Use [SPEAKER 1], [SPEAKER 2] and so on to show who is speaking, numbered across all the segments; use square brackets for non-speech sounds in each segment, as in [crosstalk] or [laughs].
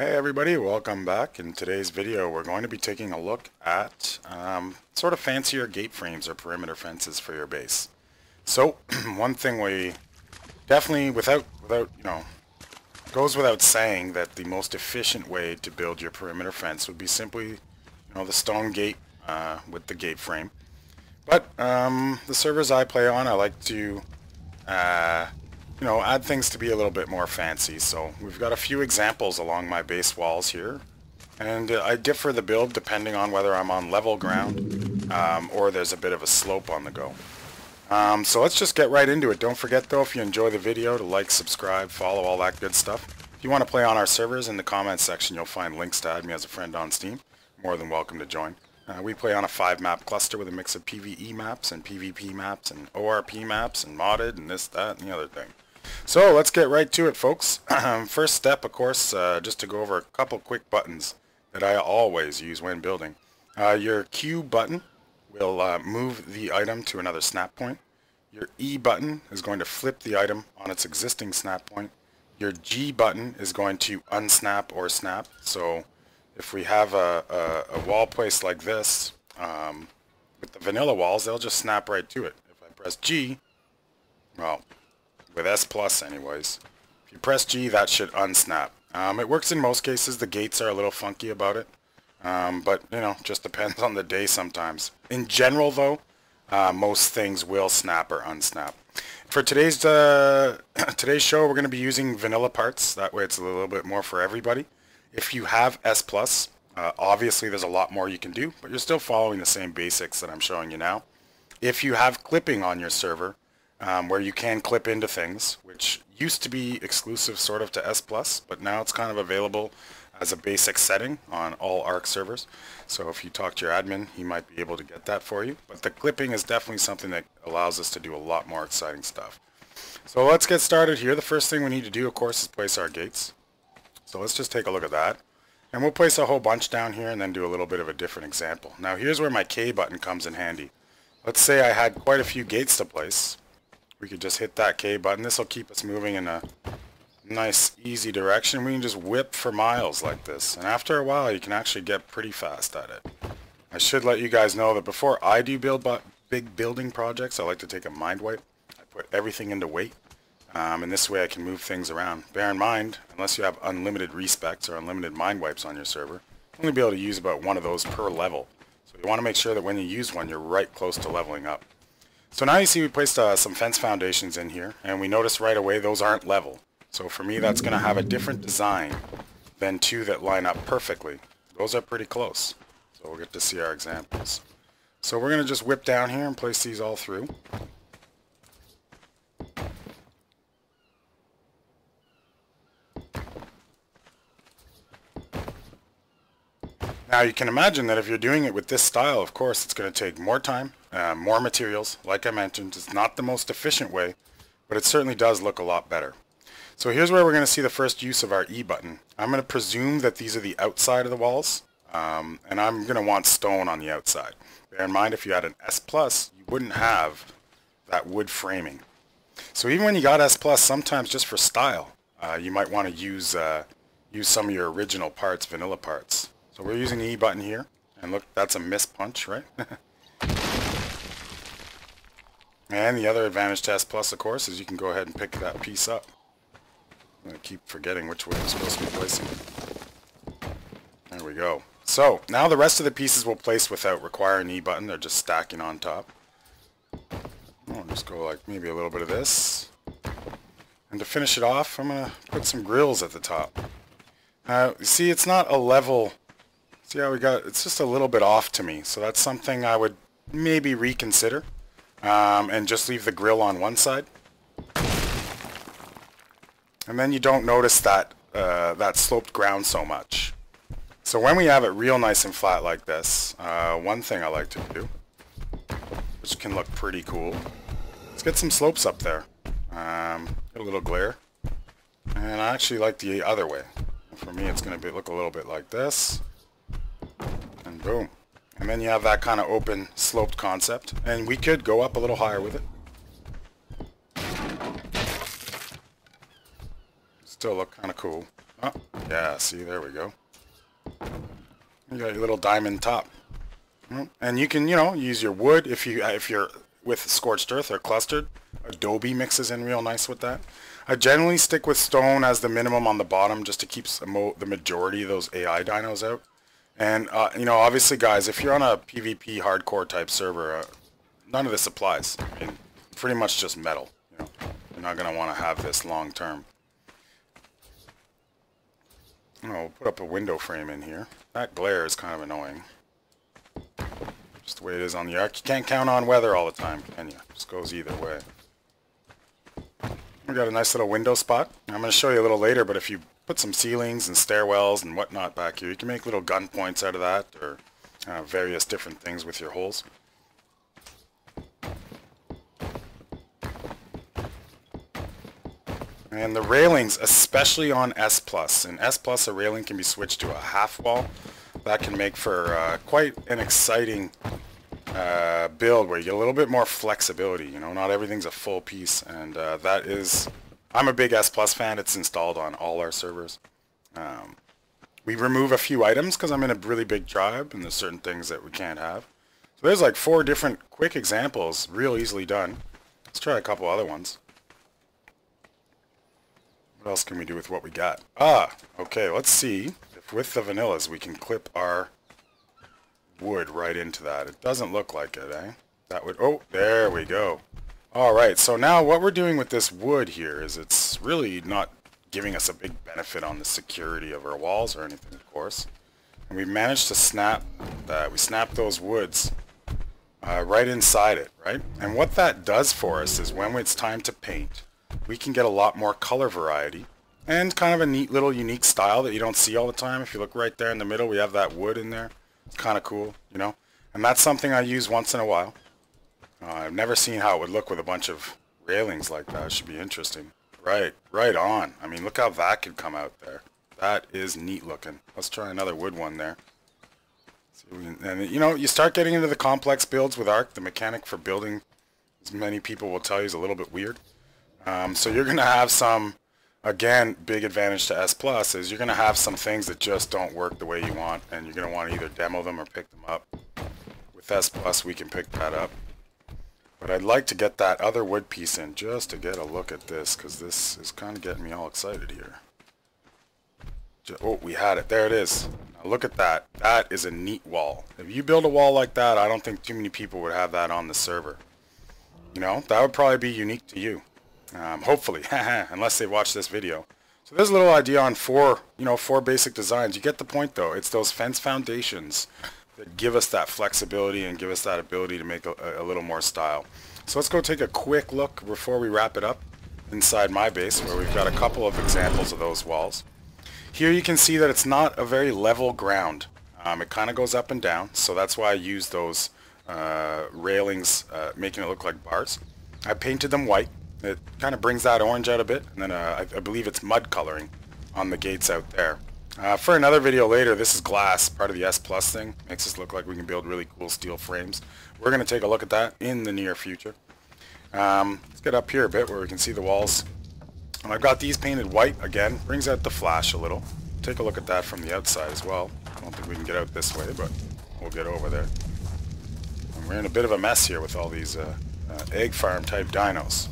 [SPEAKER 1] Hey everybody, welcome back. In today's video we're going to be taking a look at um, sort of fancier gate frames or perimeter fences for your base. So [clears throat] one thing we definitely without without you know goes without saying that the most efficient way to build your perimeter fence would be simply you know the stone gate uh, with the gate frame. But um, the servers I play on I like to uh, you know, add things to be a little bit more fancy. So we've got a few examples along my base walls here. And uh, I differ the build depending on whether I'm on level ground um, or there's a bit of a slope on the go. Um, so let's just get right into it. Don't forget though, if you enjoy the video, to like, subscribe, follow, all that good stuff. If you want to play on our servers, in the comments section you'll find links to add me as a friend on Steam. More than welcome to join. Uh, we play on a five map cluster with a mix of PvE maps and PvP maps and ORP maps and modded and this, that, and the other thing. So let's get right to it, folks. [clears throat] First step, of course, uh, just to go over a couple quick buttons that I always use when building. Uh, your Q button will uh, move the item to another snap point. Your E button is going to flip the item on its existing snap point. Your G button is going to unsnap or snap. So if we have a, a, a wall placed like this, um, with the vanilla walls, they'll just snap right to it. If I press G, well, with S plus anyways. If you press G, that should unsnap. Um, it works in most cases. The gates are a little funky about it. Um, but, you know, just [laughs] depends on the day sometimes. In general, though, uh, most things will snap or unsnap. For today's uh, [clears throat] today's show, we're going to be using vanilla parts. That way it's a little bit more for everybody. If you have S+, plus, uh, obviously there's a lot more you can do, but you're still following the same basics that I'm showing you now. If you have clipping on your server, um, where you can clip into things, which used to be exclusive sort of to S+, Plus, but now it's kind of available as a basic setting on all ARK servers. So if you talk to your admin, he might be able to get that for you. But the clipping is definitely something that allows us to do a lot more exciting stuff. So let's get started here. The first thing we need to do, of course, is place our gates. So let's just take a look at that. And we'll place a whole bunch down here and then do a little bit of a different example. Now here's where my K button comes in handy. Let's say I had quite a few gates to place we could just hit that K button. This will keep us moving in a nice, easy direction. We can just whip for miles like this. And after a while, you can actually get pretty fast at it. I should let you guys know that before I do build big building projects, I like to take a mind wipe. I put everything into weight. Um, and this way I can move things around. Bear in mind, unless you have unlimited respecs or unlimited mind wipes on your server, you'll only be able to use about one of those per level. So you want to make sure that when you use one, you're right close to leveling up. So now you see we placed uh, some fence foundations in here, and we notice right away those aren't level. So for me, that's going to have a different design than two that line up perfectly. Those are pretty close. So we'll get to see our examples. So we're going to just whip down here and place these all through. Now you can imagine that if you're doing it with this style, of course, it's going to take more time, uh, more materials. Like I mentioned, it's not the most efficient way, but it certainly does look a lot better. So here's where we're going to see the first use of our E button. I'm going to presume that these are the outside of the walls, um, and I'm going to want stone on the outside. Bear in mind, if you had an S+, plus, you wouldn't have that wood framing. So even when you got S+, plus, sometimes just for style, uh, you might want to use, uh, use some of your original parts, vanilla parts. So we're using the E button here. And look, that's a miss punch, right? [laughs] and the other advantage to S Plus, of course, is you can go ahead and pick that piece up. To keep forgetting which way I'm supposed to be placing it. There we go. So, now the rest of the pieces will place without requiring E button. They're just stacking on top. I'll just go like maybe a little bit of this. And to finish it off, I'm going to put some grills at the top. Now, you see, it's not a level See how we got, it's just a little bit off to me. So that's something I would maybe reconsider. Um, and just leave the grill on one side. And then you don't notice that, uh, that sloped ground so much. So when we have it real nice and flat like this, uh, one thing I like to do, which can look pretty cool, let's get some slopes up there. Um, a little glare. And I actually like the other way. For me, it's going to be look a little bit like this. And boom. And then you have that kind of open sloped concept. And we could go up a little higher with it. Still look kind of cool. Oh, yeah, see, there we go. You got your little diamond top. Hmm, and you can, you know, use your wood if you if you're with scorched earth or clustered. Adobe mixes in real nice with that. I generally stick with stone as the minimum on the bottom just to keep the majority of those AI dinos out. And, uh, you know, obviously, guys, if you're on a PvP hardcore type server, uh, none of this applies. I mean, pretty much just metal. You know, you're not going to want to have this long term. I'll put up a window frame in here. That glare is kind of annoying. Just the way it is on the Ark. You can't count on weather all the time, can you? Just goes either way. We got a nice little window spot. I'm going to show you a little later, but if you put some ceilings and stairwells and whatnot back here, you can make little gun points out of that, or uh, various different things with your holes. And the railings, especially on S+. In S+, a railing can be switched to a half wall. That can make for uh, quite an exciting uh, build where you get a little bit more flexibility. You know, not everything's a full piece, and uh, that is... I'm a big S Plus fan. It's installed on all our servers. Um, we remove a few items because I'm in a really big tribe, and there's certain things that we can't have. So there's like four different quick examples, real easily done. Let's try a couple other ones. What else can we do with what we got? Ah, okay, let's see if with the vanillas we can clip our wood right into that. It doesn't look like it, eh? That would, oh, there we go. Alright, so now what we're doing with this wood here is it's really not giving us a big benefit on the security of our walls or anything, of course. And we managed to snap that. We snap those woods uh, right inside it, right? And what that does for us is when it's time to paint, we can get a lot more color variety and kind of a neat little unique style that you don't see all the time. If you look right there in the middle, we have that wood in there. It's kind of cool, you know? And that's something I use once in a while. Uh, I've never seen how it would look with a bunch of railings like that. It should be interesting. Right, right on. I mean, look how that could come out there. That is neat looking. Let's try another wood one there. And, you know, you start getting into the complex builds with Ark. The mechanic for building, as many people will tell you, is a little bit weird. Um, so you're going to have some, again, big advantage to S Plus is you're going to have some things that just don't work the way you want, and you're going to want to either demo them or pick them up. With S Plus, we can pick that up. But I'd like to get that other wood piece in just to get a look at this, because this is kind of getting me all excited here. Just, oh, we had it. There it is. Now look at that. That is a neat wall. If you build a wall like that, I don't think too many people would have that on the server. You know, that would probably be unique to you. Um, hopefully, [laughs] unless they watch this video. So there's a little idea on four, you know, four basic designs. You get the point though. It's those fence foundations give us that flexibility and give us that ability to make a, a little more style. So let's go take a quick look before we wrap it up inside my base where we've got a couple of examples of those walls. Here you can see that it's not a very level ground. Um, it kind of goes up and down, so that's why I use those uh, railings, uh, making it look like bars. I painted them white it kind of brings that orange out a bit, and then uh, I, I, believe it's mud coloring on the gates out there. Uh, for another video later, this is glass, part of the S Plus thing. Makes us look like we can build really cool steel frames. We're going to take a look at that in the near future. Um, let's get up here a bit where we can see the walls. And I've got these painted white again. Brings out the flash a little. Take a look at that from the outside as well. I don't think we can get out this way, but we'll get over there. And we're in a bit of a mess here with all these uh, uh, egg farm type dinos.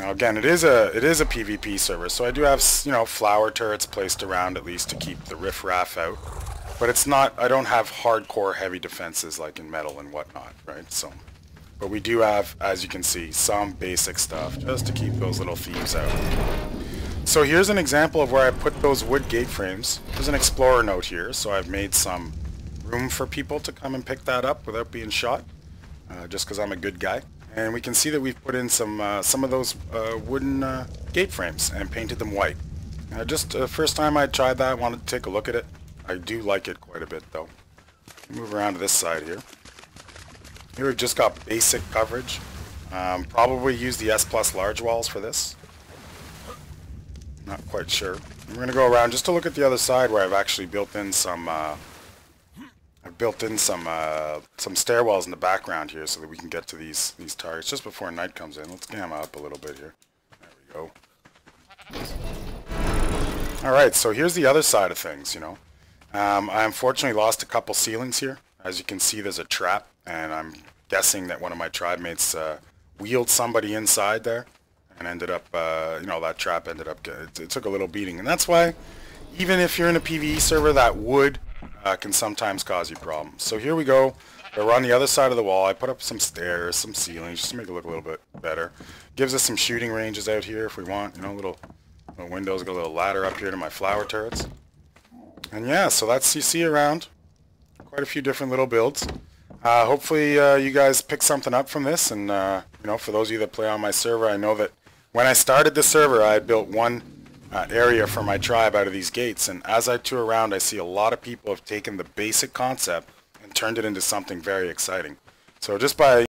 [SPEAKER 1] Now again, it is a it is a PvP server, so I do have you know flower turrets placed around at least to keep the riffraff out. But it's not. I don't have hardcore heavy defenses like in metal and whatnot, right? So, but we do have, as you can see, some basic stuff just to keep those little thieves out. So here's an example of where I put those wood gate frames. There's an explorer note here, so I've made some room for people to come and pick that up without being shot, uh, just because I'm a good guy. And we can see that we've put in some uh, some of those uh, wooden uh, gate frames and painted them white. Just the uh, first time I tried that, I wanted to take a look at it. I do like it quite a bit though. Move around to this side here. Here we've just got basic coverage. Um, probably use the S Plus large walls for this. Not quite sure. We're going to go around just to look at the other side where I've actually built in some uh, I've built in some uh, some stairwells in the background here so that we can get to these these targets just before night comes in. Let's gamma up a little bit here. There we go. Alright, so here's the other side of things, you know. Um, I unfortunately lost a couple ceilings here. As you can see, there's a trap, and I'm guessing that one of my tribe mates uh, wheeled somebody inside there and ended up, uh, you know, that trap ended up, it, it, took a little beating. And that's why, even if you're in a PvE server, that wood uh, can sometimes cause you problems. So here we go. We're on the other side of the wall. I put up some stairs, some ceilings, just to make it look a little bit better. Gives us some shooting ranges out here if we want, you know, little the windows got a little ladder up here to my flower turrets. And yeah, so that's you see around. Quite a few different little builds. Uh, hopefully uh, you guys pick something up from this. And uh, you know, for those of you that play on my server, I know that when I started the server, I had built one uh, area for my tribe out of these gates. And as I tour around, I see a lot of people have taken the basic concept and turned it into something very exciting. So just by